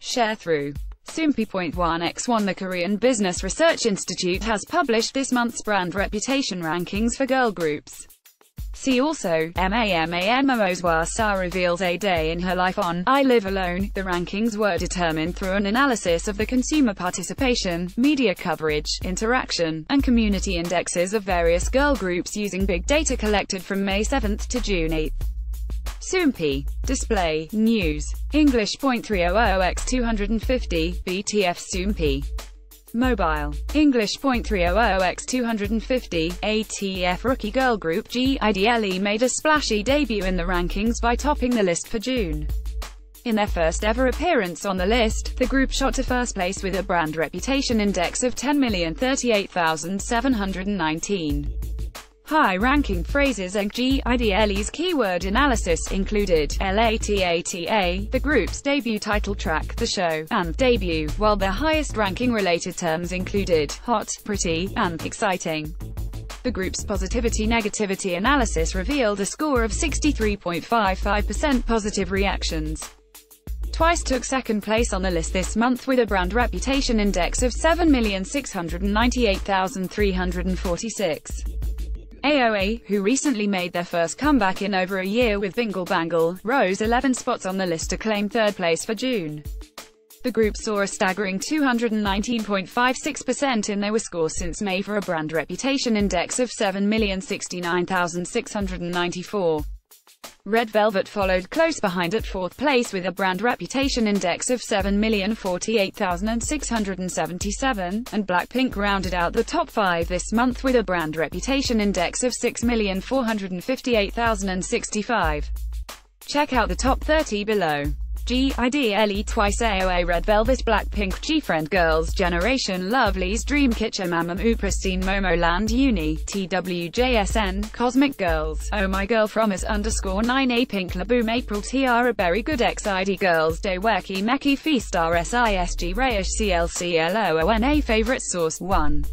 Sharethrough. Soompi.1x1 The Korean Business Research Institute has published this month's brand reputation rankings for girl groups. See also, MAMAMOO's Sa reveals a day in her life on I Live Alone. The rankings were determined through an analysis of the consumer participation, media coverage, interaction, and community indexes of various girl groups using big data collected from May 7 to June 8. Soompi. Display. News. English .300x250, BTF Soompi. Mobile. English .300x250, ATF Rookie Girl Group GIDLE made a splashy debut in the rankings by topping the list for June. In their first ever appearance on the list, the group shot to first place with a brand reputation index of 10,038,719. High-ranking phrases and GIDLE's keyword analysis included LATATA, the group's debut title track, The Show, and Debut, while their highest-ranking related terms included hot, pretty, and exciting. The group's positivity-negativity analysis revealed a score of 63.55% positive reactions. Twice took second place on the list this month with a brand reputation index of 7,698,346. AOA, who recently made their first comeback in over a year with Bingle Bangle, rose 11 spots on the list to claim third place for June. The group saw a staggering 219.56% in their score since May for a brand reputation index of 7,069,694. Red Velvet followed close behind at fourth place with a brand reputation index of 7,048,677, and Blackpink rounded out the top five this month with a brand reputation index of 6,458,065. Check out the top 30 below. GIDLE Twice AOA Red Velvet Blackpink GFriend Girls' Generation Lovelyz DreamCatcher Mamamoo PRISTIN Momoland UNI.T WJSN Cosmic Girls. Oh My Girl from underscore 9A Pink LABOUM April T-ara Berry Good EXID Girls Day Weki Meki FIESTAR S.I.S G-reyish CLCLOONA Favorite Source 1